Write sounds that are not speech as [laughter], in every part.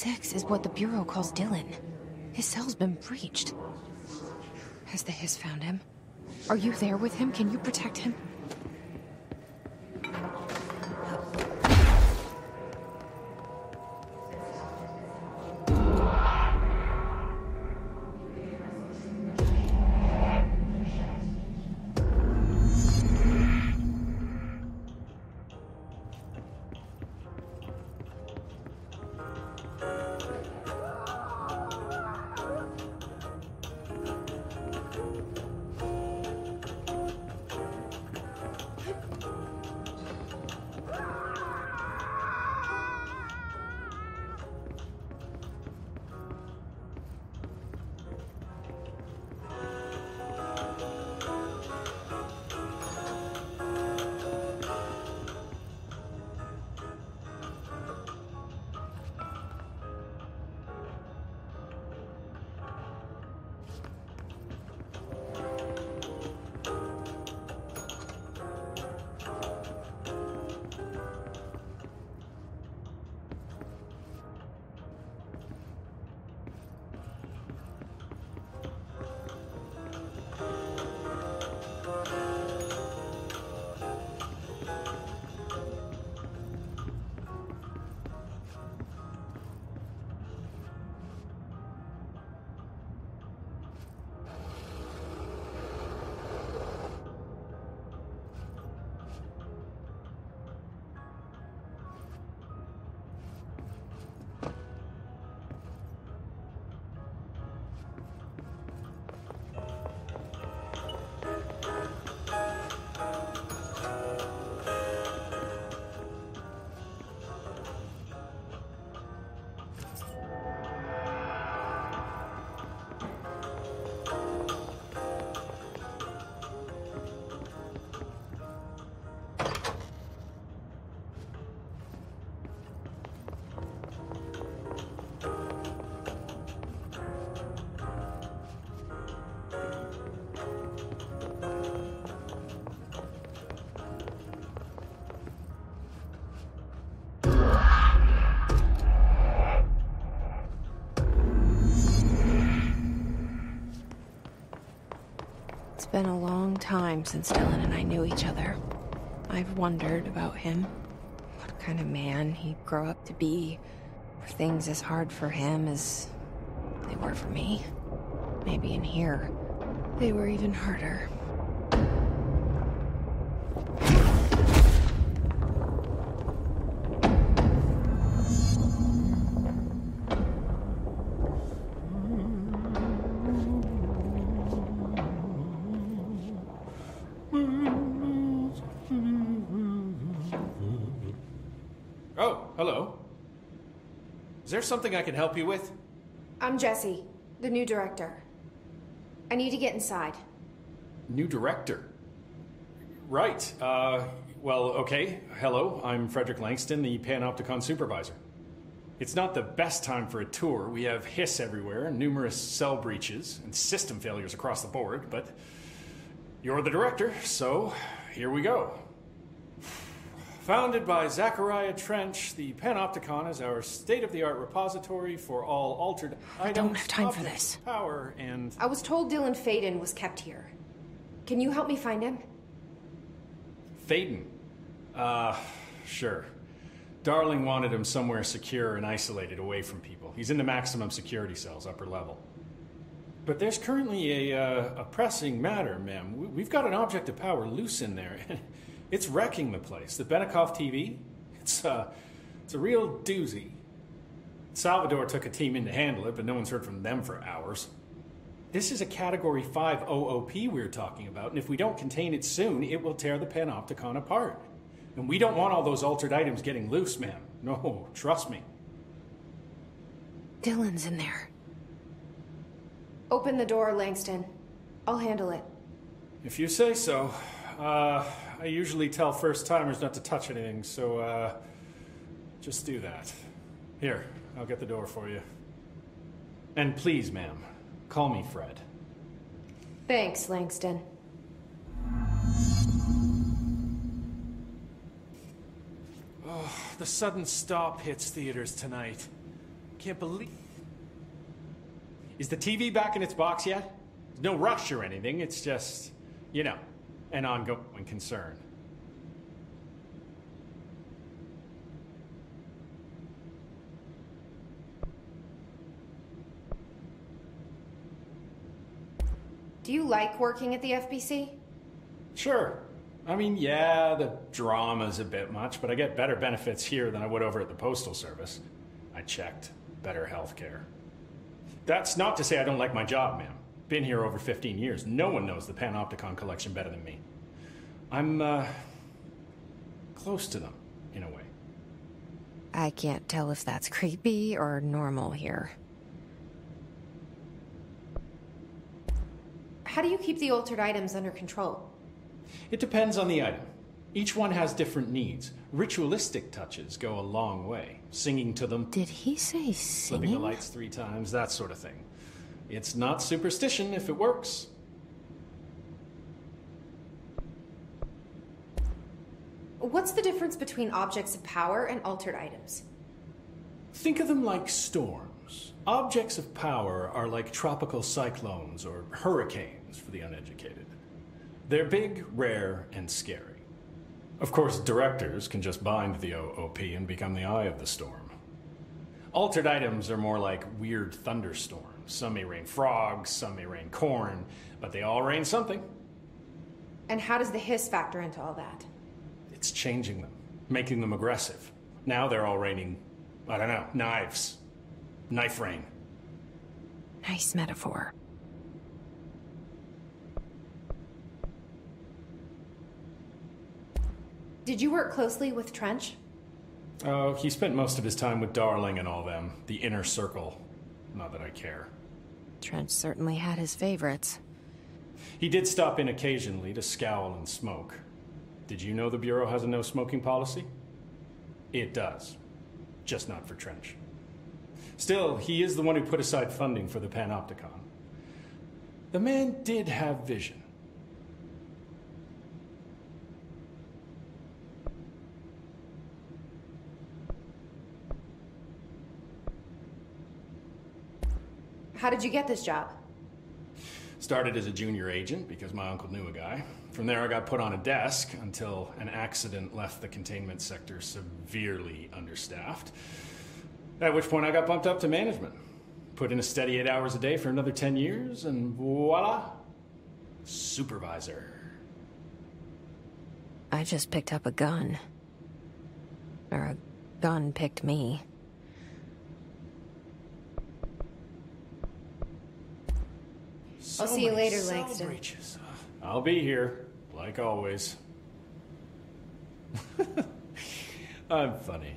286 is what the Bureau calls Dylan. His cell's been breached. Has the Hiss found him? Are you there with him? Can you protect him? Been a long time since Dylan and I knew each other. I've wondered about him. What kind of man he'd grow up to be. Were things as hard for him as they were for me? Maybe in here, they were even harder. Is there something I can help you with? I'm Jesse, the new director. I need to get inside. New director. Right. Uh, well, okay. Hello, I'm Frederick Langston, the Panopticon supervisor. It's not the best time for a tour. We have hiss everywhere, and numerous cell breaches, and system failures across the board, but you're the director, so here we go. Founded by Zachariah Trench, the Panopticon is our state-of-the-art repository for all altered I items, don't have time for this. power, and I was told Dylan Faden was kept here. Can you help me find him? Faden. Uh, sure. Darling wanted him somewhere secure and isolated away from people. He's in the maximum security cells, upper level. But there's currently a, uh, a pressing matter, ma'am. We've got an object of power loose in there. [laughs] it's wrecking the place. The Benikoff TV, it's, uh, it's a real doozy. Salvador took a team in to handle it, but no one's heard from them for hours. This is a Category 5 OOP we're talking about, and if we don't contain it soon, it will tear the Panopticon apart. And we don't want all those altered items getting loose, ma'am. No, trust me. Dylan's in there. Open the door, Langston. I'll handle it. If you say so. Uh, I usually tell first timers not to touch anything, so uh, just do that. Here, I'll get the door for you. And please, ma'am, call me Fred. Thanks, Langston. Oh, the sudden stop hits theaters tonight. can't believe. Is the TV back in its box yet? no rush or anything, it's just, you know, an ongoing concern. Do you like working at the FBC? Sure. I mean, yeah, the drama's a bit much, but I get better benefits here than I would over at the Postal Service. I checked. Better health care. That's not to say I don't like my job, ma'am. Been here over 15 years. No one knows the Panopticon collection better than me. I'm, uh, close to them, in a way. I can't tell if that's creepy or normal here. How do you keep the altered items under control? It depends on the item. Each one has different needs. Ritualistic touches go a long way. Singing to them. Did he say singing? Flipping the lights three times, that sort of thing. It's not superstition if it works. What's the difference between objects of power and altered items? Think of them like storms. Objects of power are like tropical cyclones or hurricanes for the uneducated. They're big, rare, and scary. Of course, directors can just bind the OOP and become the eye of the storm. Altered items are more like weird thunderstorms. Some may rain frogs, some may rain corn, but they all rain something. And how does the hiss factor into all that? It's changing them, making them aggressive. Now they're all raining, I don't know, knives. Knife rain. Nice metaphor. Did you work closely with Trench? Oh, he spent most of his time with Darling and all them, the inner circle. Not that I care. Trench certainly had his favorites. He did stop in occasionally to scowl and smoke. Did you know the Bureau has a no smoking policy? It does. Just not for Trench. Still, he is the one who put aside funding for the Panopticon. The man did have vision. How did you get this job? Started as a junior agent because my uncle knew a guy. From there, I got put on a desk until an accident left the containment sector severely understaffed. At which point, I got bumped up to management. Put in a steady eight hours a day for another 10 years, and voila! Supervisor. I just picked up a gun. Or a gun picked me. I'll see you later, Langston. Breaches. I'll be here, like always. [laughs] I'm funny.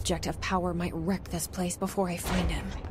Object of power might wreck this place before I find him.